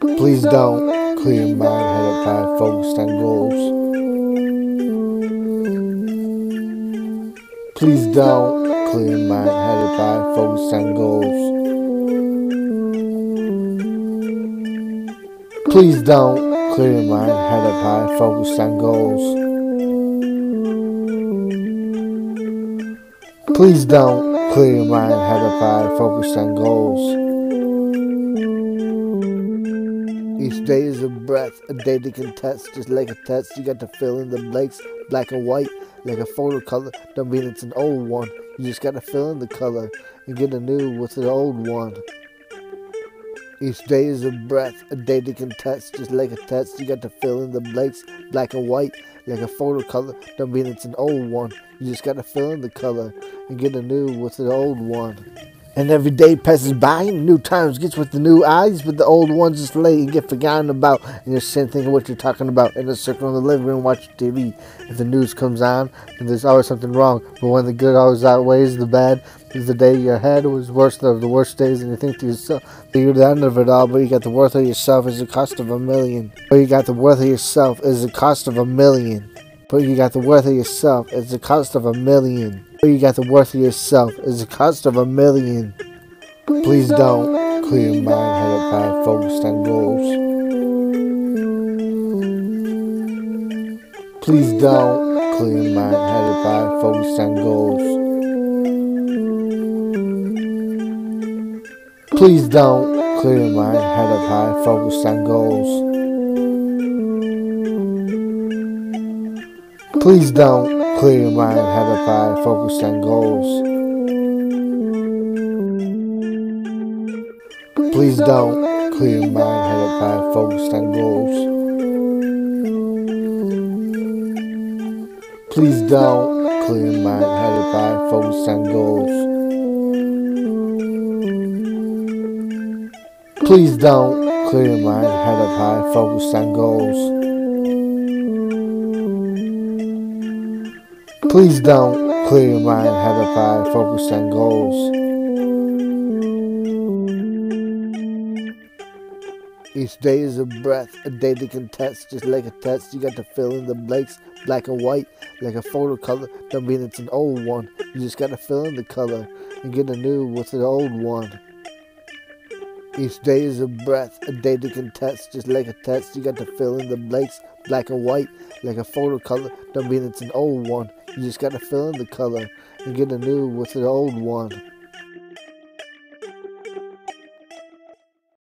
Please don't clear your mind, headed by focused on goals. Please don't clear your mind, headed by focused on goals. Please don't clear mind, head up high, focused on goals. Please don't clear your mind, head up high, focused on goals. Each day is a breath, a day to contest, just like a test. You got to fill in the blanks, black and white, like a photo color. Don't mean it's an old one. You just got to fill in the color and get a new with the old one. Each day is a breath, a day to contest, just like a test. You got to fill in the blanks, black and white, like a photo color. Don't mean it's an old one. You just got to fill in the color and get a new with the old one. And every day passes by, and new times gets with the new eyes, but the old ones just lay and get forgotten about. And you're sitting thinking what you're talking about in a circle in the living room watching TV. If the news comes on, and there's always something wrong, but when the good always outweighs the bad, the day you had was worse than the worst days, and you think to yourself that you're the end of it all, but you got the worth of yourself is the cost of a million. But you got the worth of yourself is the cost of a million. But you got the worth of yourself is the cost of a million. You got the worth of yourself is the cost of a million. Please don't clear your mind headed by focused on goals. Please don't clear your mind headed by focused on goals. Please don't clear your mind head up high focused on goals. Please don't clear your mind head up high focused on goals. Please don't clear your mind head up high focused on goals. Please don't clear your mind head up high focused on goals. Please don't clear your mind head up high focused on goals. Please don't clear your mind head up high focus on goals. Each day is a breath, a day to contest, just like a test. You got to fill in the blanks, black and white, like a photo color. Don't mean it's an old one. You just got to fill in the color and get a new with an old one. Each day is a breath, a day to contest, just like a test. You got to fill in the blanks, black and white, like a photo color. Don't mean it's an old one. You just got to fill in the color and get a new with the old one.